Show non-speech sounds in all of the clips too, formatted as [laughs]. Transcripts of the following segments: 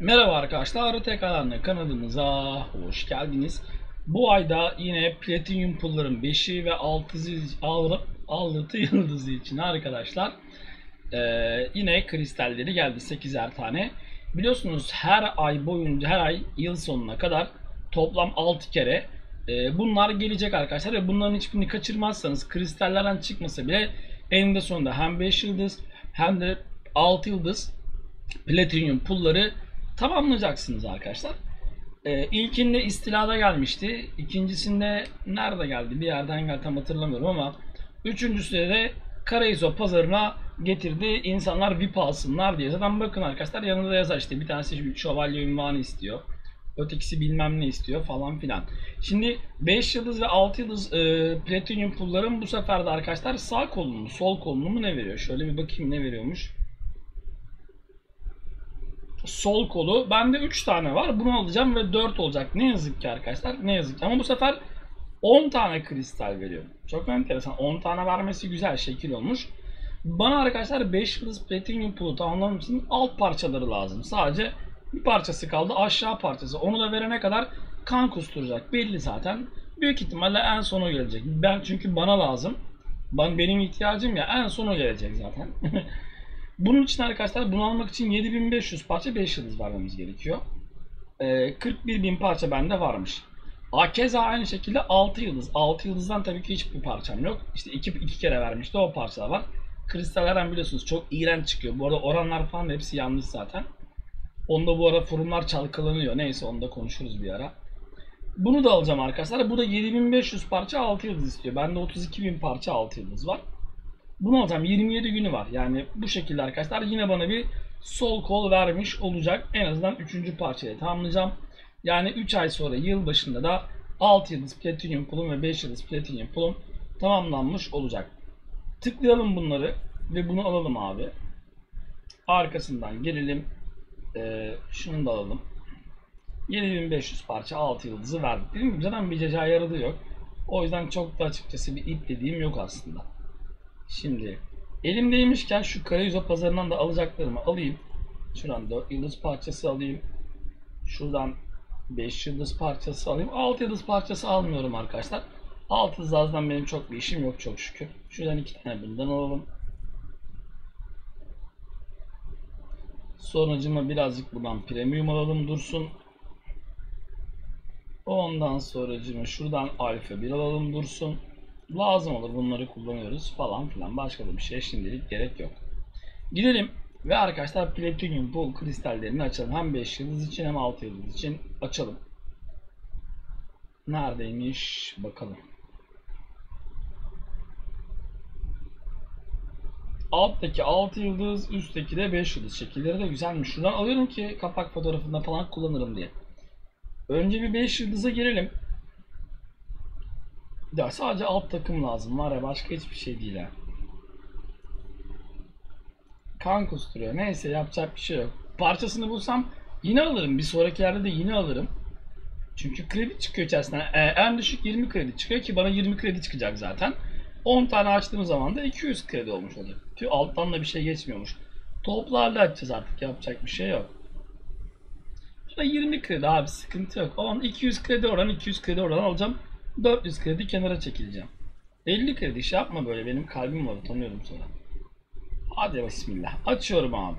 Merhaba arkadaşlar, tekrardan kanalımıza hoş geldiniz. Bu ayda yine Platinum pulların 5'i ve 6 yıldızı için arkadaşlar ee, yine kristalleri geldi 8'er tane. Biliyorsunuz her ay boyunca her ay yıl sonuna kadar toplam 6 kere e, bunlar gelecek arkadaşlar ve bunların hiçbirini kaçırmazsanız kristallerden çıkmasa bile eninde sonunda hem 5 yıldız hem de 6 yıldız Platinum pulları tamamlayacaksınız arkadaşlar. Ee, ilkinde istilada gelmişti. İkincisinde nerede geldi? Bir yerden geldi tam hatırlamıyorum ama üçüncüsünde de Karaizo pazarına getirdi. İnsanlar VIP alsınlar diye. Zaten bakın arkadaşlar yanında yazar işte bir tanesi şövalye ünvanı istiyor. Ötekisi bilmem ne istiyor falan filan. Şimdi 5 yıldız ve 6 yıldız e, Platinum pulların bu sefer de arkadaşlar sağ kolunu sol kolunu mu ne veriyor? Şöyle bir bakayım ne veriyormuş sol kolu. Bende 3 tane var. Bunu alacağım ve 4 olacak. Ne yazık ki arkadaşlar. Ne yazık ki. Ama bu sefer 10 tane kristal veriyor. Çok enteresan. 10 tane vermesi güzel. Şekil olmuş. Bana arkadaşlar 5 yıldız platinum pulu tamamlamam için alt parçaları lazım. Sadece bir parçası kaldı. Aşağı parçası. Onu da verene kadar kan kusturacak. Belli zaten. Büyük ihtimalle en sonu gelecek. Ben çünkü bana lazım. Ben benim ihtiyacım ya en sonu gelecek zaten. [laughs] Bunun için arkadaşlar bunu almak için 7500 parça 5 yıldız vermemiz gerekiyor. Ee, 41.000 parça bende varmış. Keza aynı şekilde 6 yıldız. 6 yıldızdan tabii ki hiçbir parçam yok. İşte 2 iki, iki kere vermişti o parçalar var. Kristallerden biliyorsunuz çok iğrenç çıkıyor. Bu arada oranlar falan hepsi yanlış zaten. Onda bu ara forumlar çalkalanıyor. Neyse onu da konuşuruz bir ara. Bunu da alacağım arkadaşlar. Bu da 7500 parça 6 yıldız istiyor. Bende 32.000 parça 6 yıldız var. Bunu alacağım 27 günü var. Yani bu şekilde arkadaşlar yine bana bir sol kol vermiş olacak. En azından 3. parçayı tamamlayacağım. Yani 3 ay sonra yıl başında da 6 yıldız platinum pulum ve 5 yıldız platinum pulum tamamlanmış olacak. Tıklayalım bunları ve bunu alalım abi. Arkasından gelelim. Ee, şunu da alalım. 7500 parça 6 yıldızı verdik. Değil mi? Zaten bir ceca yaradığı yok. O yüzden çok da açıkçası bir ip dediğim yok aslında. Şimdi elimdeymişken şu Karayüze pazarından da alacaklarımı alayım. Şuradan 4 yıldız parçası alayım. Şuradan 5 yıldız parçası alayım. 6 yıldız parçası almıyorum arkadaşlar. 6 yıldızdan benim çok bir işim yok çok şükür. Şuradan 2 tane bundan alalım. Sonucuma birazcık buradan premium alalım dursun. Ondan sonracıma şuradan alfa 1 alalım dursun lazım olur bunları kullanıyoruz falan filan. Başka bir şey şimdilik gerek yok. Gidelim ve arkadaşlar Platinum Pool kristallerini açalım. Hem 5 yıldız için hem 6 yıldız için açalım. Neredeymiş bakalım. Alttaki 6 yıldız, üstteki de 5 yıldız. Şekilleri de güzelmiş. Şuradan alıyorum ki kapak fotoğrafında falan kullanırım diye. Önce bir 5 yıldıza girelim. Ya sadece alt takım lazım var ya başka hiçbir şey değil ha. Kan kusturuyor. Neyse yapacak bir şey yok. Parçasını bulsam yine alırım. Bir sonraki yerde de yine alırım. Çünkü kredi çıkıyor içerisinden. Ee, en düşük 20 kredi çıkıyor ki bana 20 kredi çıkacak zaten. 10 tane açtığım zaman da 200 kredi olmuş olacak. Ki alttan da bir şey geçmiyormuş. Toplarla açacağız artık yapacak bir şey yok. Şurada 20 kredi abi sıkıntı yok. O 200 kredi oradan 200 kredi oradan alacağım. 400 kredi kenara çekileceğim. 50 kredi şey yapma böyle benim kalbim var utanıyorum sonra. Hadi bismillah. Açıyorum abi.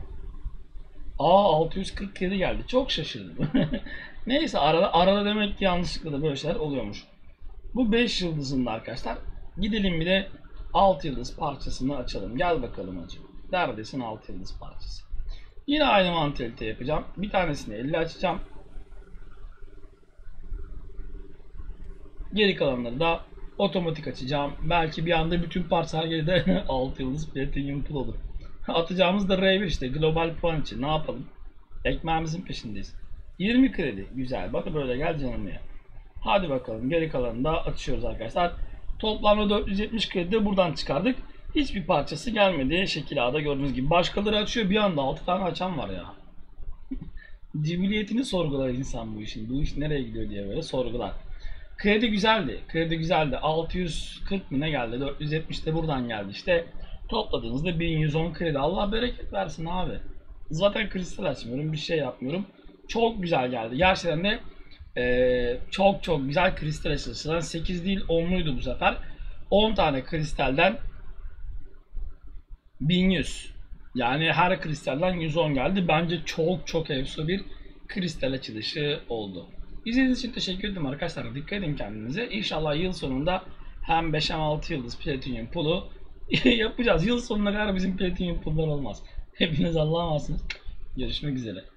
Aa 640 kredi geldi. Çok şaşırdım. [laughs] Neyse arada arada demek ki yanlışlıkla da böyle şeyler oluyormuş. Bu 5 yıldızında arkadaşlar. Gidelim bir de 6 yıldız parçasını açalım. Gel bakalım hacı. Neredesin 6 yıldız parçası? Yine aynı mantalite yapacağım. Bir tanesini 50 açacağım. Geri kalanları da otomatik açacağım. Belki bir anda bütün parçalar geride 6 [laughs] yıldız platinum pul olur. [laughs] Atacağımız da R1 işte global puan için ne yapalım? Ekmeğimizin peşindeyiz. 20 kredi güzel bak böyle gel canım ya. Hadi bakalım geri kalanını da açıyoruz arkadaşlar. Toplamda 470 kredi de buradan çıkardık. Hiçbir parçası gelmedi. Şekil A'da gördüğünüz gibi. Başkaları açıyor bir anda 6 tane açan var ya. [laughs] Cibiliyetini sorgular insan bu işin. Bu iş nereye gidiyor diye böyle sorgular. Kredi güzeldi. Kredi güzeldi. 640 mı ne geldi? 470 de buradan geldi. İşte topladığınızda 1110 kredi. Allah bereket versin abi. Zaten kristal açmıyorum. Bir şey yapmıyorum. çok güzel geldi. Gerçekten de eee, çok çok güzel kristal açılışlar. 8 değil 10'luydu bu sefer. 10 tane kristalden 1100. Yani her kristalden 110 geldi. Bence çok çok efsane bir kristal açılışı oldu. İzlediğiniz için teşekkür ederim arkadaşlar. Dikkat edin kendinize. İnşallah yıl sonunda hem 5 hem 6 yıldız Platinum Pool'u [laughs] yapacağız. Yıl sonuna kadar bizim Platinum Pool'lar olmaz. Hepiniz Allah'a emansınız. Görüşmek üzere.